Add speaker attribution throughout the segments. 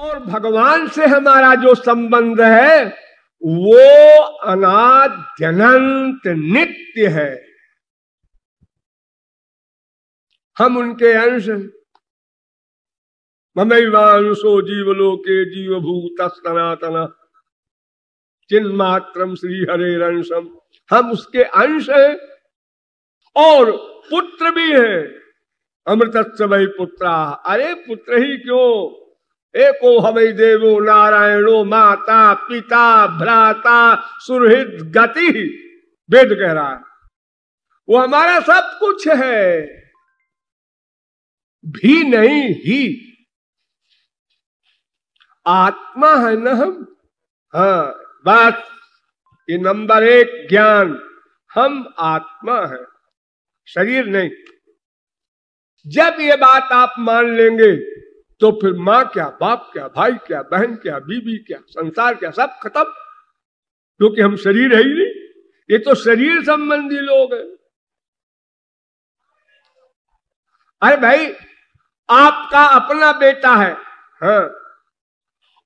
Speaker 1: और भगवान से हमारा जो संबंध है, वो अनाद्यनंत नित्य है। हम उनके अंश ममैवांशो जीवलोके जीवभूत सनातन। चिन्मात्रम श्री हरे रंशम हम उसके अंश हैं और पुत्र भी है। अमृत वही पुत्रा। अरे पुत्र ही क्यों? एको हवई देवो नारायणो माता, पिता, भ्राता, सुरहित गति, वेद कह रहा है। वो हमारा सब कुछ है। भी नहीं ही। आत्मा है न हम? हाँ बात, ये नंबर एक ज्ञान। हम आत्मा है। शरीर नहीं। जब ये बात आप मान लेंगे तो फिर माँ क्या, बाप क्या, भाई क्या, बहन क्या बीबी क्या, संसार क्या, सब खत्म। क्योंकि हम शरीर है ही नहीं, ये तो शरीर संबंधी लोग हैं। अरे भाई, आपका अपना बेटा है हाँ।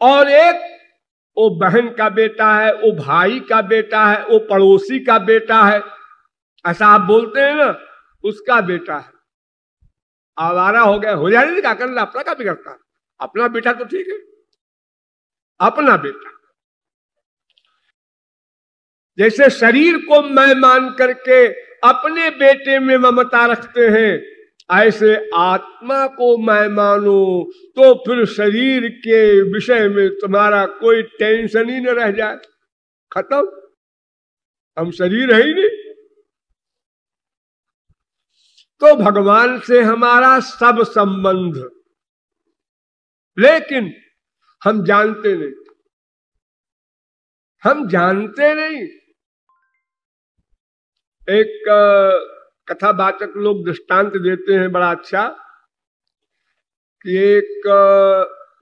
Speaker 1: और एक, वो बहन का बेटा है, वो भाई का बेटा है, वो पड़ोसी का बेटा है। ऐसा आप बोलते हैं ना, उसका बेटा है। आवारा हो गया हो जाए क्या करना अपना का करता अपना बेटा तो ठीक है, अपना बेटा। जैसे शरीर को मैं मान करके अपने बेटे में ममता रखते हैं, ऐसे आत्मा को मैं मानो तो फिर शरीर के विषय में तुम्हारा कोई टेंशन ही न रह जाए। खत्म। हम शरीर है ही नहीं। तो भगवान से हमारा सब संबंध। लेकिन हम जानते नहीं। हम जानते नहीं। एक कथावाचक लोग दृष्टांत देते हैं, बड़ा अच्छा कि एक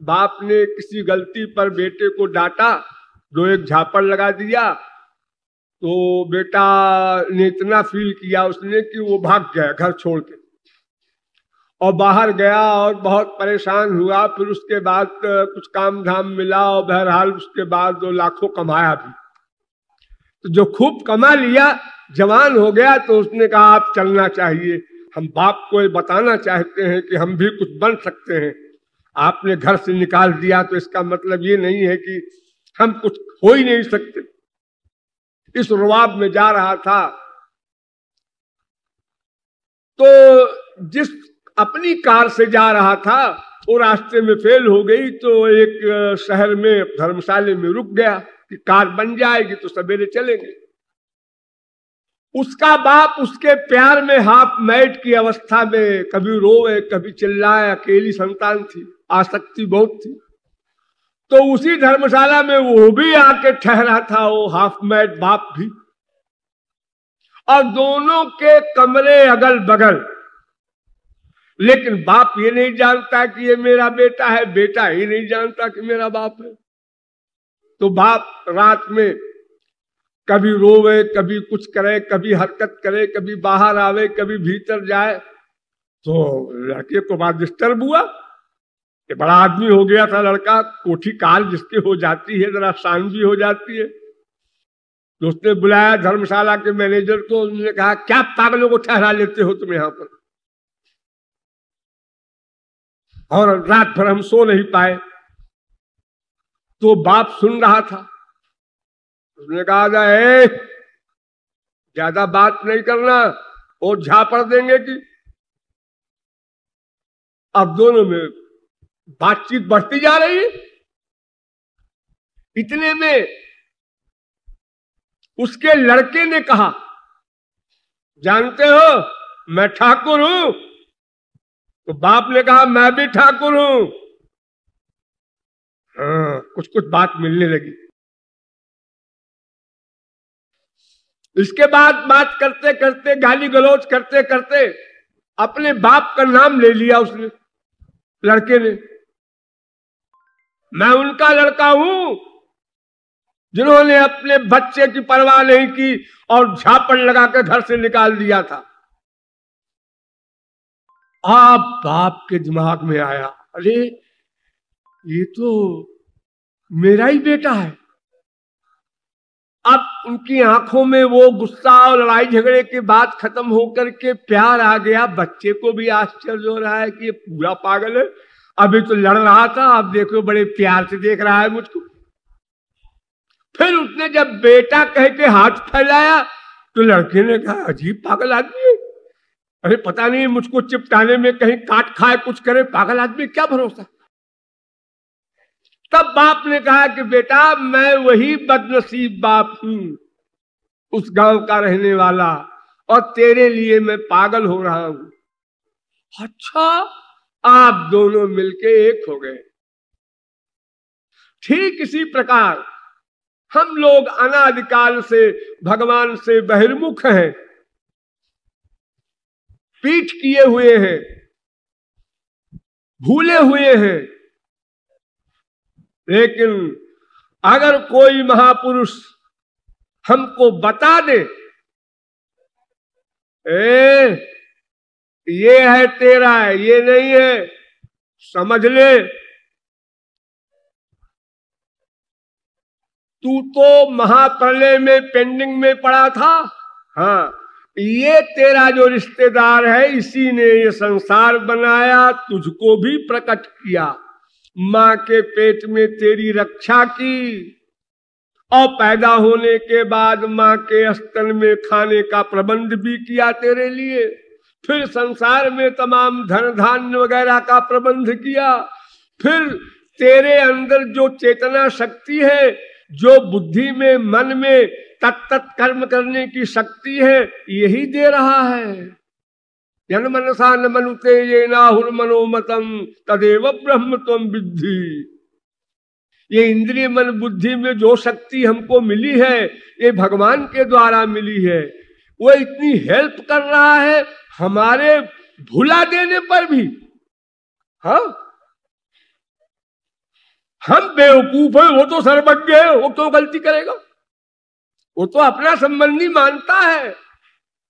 Speaker 1: बाप ने किसी गलती पर बेटे को डांटा, जो एक झापड़ लगा दिया तो बेटा ने इतना फील किया उसने कि वो भाग गया घर छोड़ के। और बाहर गया और बहुत परेशान हुआ, फिर उसके बाद कुछ काम धाम मिला और बहरहाल उसके बाद दो लाखों कमाया भी। तो जो खूब कमा लिया, जवान हो गया तो उसने कहा, आप चलना चाहिए। हम बाप को ये बताना चाहते हैं कि हम भी कुछ बन सकते हैं। आपने घर से निकाल दिया तो इसका मतलब ये नहीं है कि हम कुछ हो ही नहीं सकते। इस रुआब में जा रहा था। तो जिस अपनी कार से जा रहा था, वो रास्ते में फेल हो गई तो एक शहर में धर्मशाले में रुक गया कि कार बन जाएगी तो सवेरे चलेंगे। उसका बाप उसके प्यार में हाफ़ मैट की अवस्था में कभी रोए, कभी चिल्लाए, अकेली संतान थी, आसक्ति बहुत थी। तो उसी धर्मशाला में वो भी आके ठहरा था, वो हाफ़ मैट बाप भी। और दोनों के कमरे अगल बगल लेकिन बाप ये नहीं जानता कि ये मेरा बेटा है, बेटा ही नहीं जानता कि मेरा बाप है। तो बाप रात में कभी रोवे, कभी कुछ करे, कभी हरकत करे, कभी बाहर आवे, कभी भीतर जाए तो लड़के को बाद डिस्टर्ब हुआ। कि बड़ा आदमी हो गया था लड़का, कोठी काल जिसकी हो जाती है, जरा भी हो जाती है। तो उसने बुलाया धर्मशाला के मैनेजर को उसने कहा, क्या पागलों को ठहरा लेते हो तुम यहाँ पर? और रात भर हम सो नहीं पाए। तो बाप सुन रहा था। उसने कहा था ज़्यादा बात नहीं करना, और झापड़ देंगे कि? अब दोनों में बातचीत बढ़ती जा रही इतने में उसके लड़के ने कहा, जानते हो, मैं ठाकुर हूँ। तो बाप ने कहा, मैं भी ठाकुर हूँ। हाँ कुछ कुछ बात मिलने लगी। इसके बाद बात करते करते, गाली गलौज करते करते, अपने बाप का नाम ले लिया उसने, लड़के ने। मैं उनका लड़का हूँ, जिन्होंने अपने बच्चे की परवाह नहीं की और झापड़ लगाकर घर से निकाल दिया था। आप बाप के दिमाग में आया, अरे, ये तो मेरा ही बेटा है। अब उनकी आँखों में वो गुस्सा और लड़ाई झगड़े के बाद खत्म होकर के प्यार आ गया। बच्चे को भी आश्चर्य हो रहा है कि ये पूरा पागल है। अभी तो लड़ रहा था अब देखो बड़े प्यार से देख रहा है मुझको। फिर उसने जब बेटा कह के हाथ फैलाया तो लड़के ने कहा, अजीब पागल आदमी है। अरे, पता नहीं मुझको चिपटाने में कहीं काट खाए कुछ करे, पागल आदमी क्या भरोसा? तब बाप ने कहा कि बेटा, मैं वही बदनसीब बाप हूँ, उस गाँव का रहने वाला, और तेरे लिए मैं पागल हो रहा हूँ। अच्छा आप दोनों मिलके एक हो गए। ठीक इसी प्रकार हम लोग अनादिकाल से भगवान से बहिर्मुख हैं। पीठ किए हुए हैं। भूले हुए हैं। लेकिन अगर कोई महापुरुष हमको बता दे, ए ये है तेरा है, ये नहीं है। समझ ले। तू तो महाप्रलय में पेंडिंग में पड़ा था। हाँ ये तेरा जो रिश्तेदार है, इसी ने ये संसार बनाया, तुझको भी प्रकट किया। माँ के पेट में तेरी रक्षा की। और पैदा होने के बाद माँ के स्तन में खाने का प्रबंध भी किया तेरे लिए। फिर संसार में तमाम धन धान्य वगैरह का प्रबंध किया। फिर तेरे अंदर जो चेतना शक्ति है, जो बुद्धि में, मन में तत्त कर्म करने की शक्ति है, यही दे रहा है। जन मनसा न मनुते ये नाहुर मनोमतम, तदेव ब्रह्म तम विद्धि। ये इंद्रिय मन बुद्धि में जो शक्ति हमको मिली है, ये भगवान के द्वारा मिली है। वो इतनी हेल्प कर रहा है हमारे भुला देने पर भी हाँ? हम बेवकूफ़ है, वो तो सर्वज्ञ है, वो क्यों गलती करेगा? वो तो अपना संबंधी मानता है।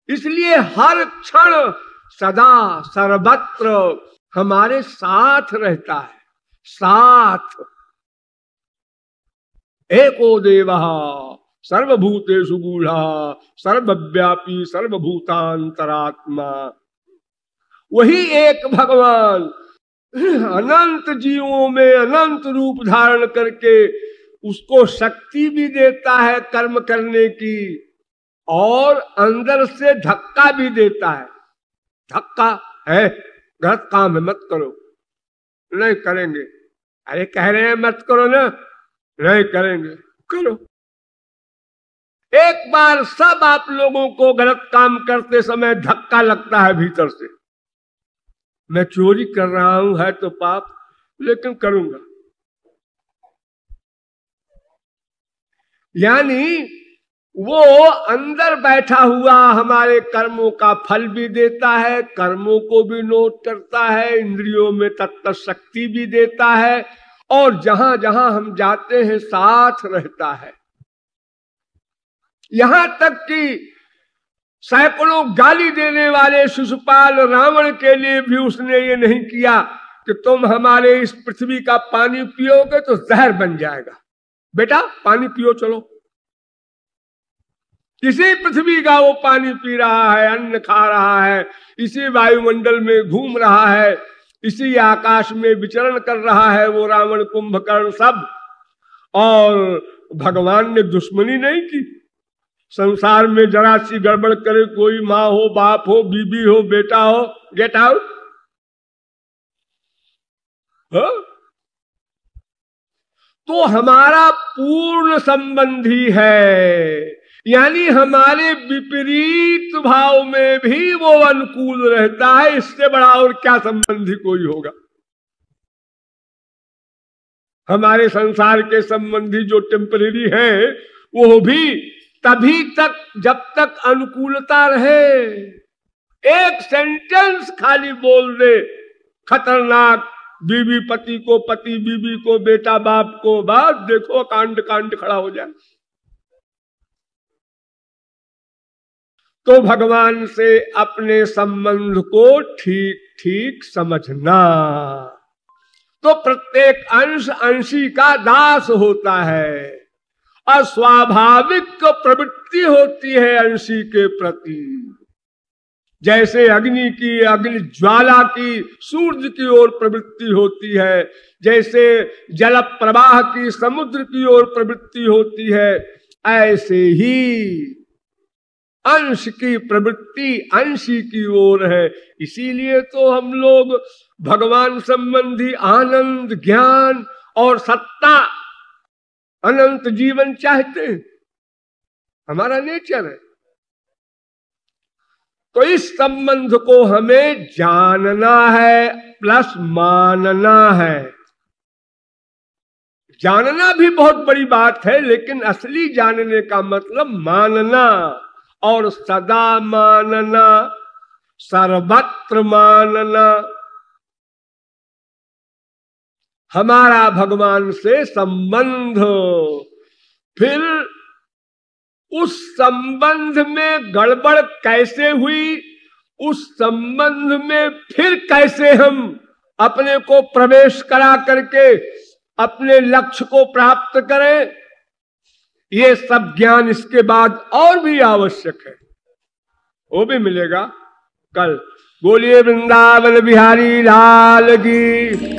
Speaker 1: इसलिए हर क्षण सदा सर्वत्र हमारे साथ रहता है। साथ। एको देव सर्वभूतेषु गूढ़ा, सर्वव्यापी सर्वभूतांतरात्मा। वही एक भगवान अनंत जीवों में अनंत रूप धारण करके उसको शक्ति भी देता है कर्म करने की, और अंदर से धक्का भी देता है। धक्का है, गलत काम है, मत करो। नहीं करेंगे। अरे कह रहे हैं, मत करो ना। नहीं करेंगे। करो। एक बार सब आप लोगों को गलत काम करते समय धक्का लगता है भीतर से। मैं चोरी कर रहा हूँ, है तो पाप, लेकिन करूँगा। यानी वो अंदर बैठा हुआ हमारे कर्मों का फल भी देता है, कर्मों को भी नोट करता है, इंद्रियों में तत्त शक्ति भी देता है, और जहाँ जहाँ हम जाते हैं साथ रहता है। यहाँ तक कि सैकड़ों गाली देने वाले शिशुपाल रावण के लिए भी उसने ये नहीं किया कि तुम हमारे इस पृथ्वी का पानी पियोगे तो जहर बन जाएगा। बेटा, पानी पियो, चलो। इसी पृथ्वी का वो पानी पी रहा है, अन्न खा रहा है, इसी वायुमंडल में घूम रहा है, इसी आकाश में विचरण कर रहा है वो रावण, कुंभकर्ण सब। और भगवान ने दुश्मनी नहीं की। संसार में जरा सी गड़बड़ करे, कोई माँ हो, बाप हो, बीबी हो, बेटा हो गेट आउट तो हमारा पूर्ण संबंधी है, यानी हमारे विपरीत भाव में भी वो अनुकूल रहता है, इससे बड़ा और क्या संबंधी कोई होगा? हमारे संसार के संबंधी जो टेम्परेरी है, वो भी तभी तक, जब तक अनुकूलता रहे, एक सेंटेंस खाली बोल दे, खतरनाक, बीवी पति को पति, बीवी को बेटा, बाप को बाप देखो कांड कांड खड़ा हो जाए। तो भगवान से अपने संबंध को ठीक ठीक समझना। तो प्रत्येक अंश अंशी का दास होता है। अस्वाभाविक प्रवृत्ति होती है अंशी के प्रति। जैसे अग्नि की, अग्नि ज्वाला की, सूर्य की ओर प्रवृत्ति होती है, जैसे जल प्रवाह की, समुद्र की ओर प्रवृत्ति होती है, ऐसे ही अंश की प्रवृत्ति अंशी की ओर है। इसीलिए तो हम लोग भगवान संबंधी आनंद, ज्ञान और सत्ता अनंत जीवन चाहते हैं। हमारा नेचर है। तो इस संबंध को हमें जानना है, प्लस मानना है। जानना भी बहुत बड़ी बात है, लेकिन असली जानने का मतलब मानना और सदा मानना, सर्वत्र मानना। हमारा भगवान से संबंध फिर उस संबंध में गड़बड़ कैसे हुई? उस संबंध में फिर कैसे हम अपने को प्रवेश करा करके अपने लक्ष्य को प्राप्त करें? ये सब ज्ञान इसके बाद और भी आवश्यक है। वो भी मिलेगा कल। बोलिए वृंदावन बिहारी लाल की।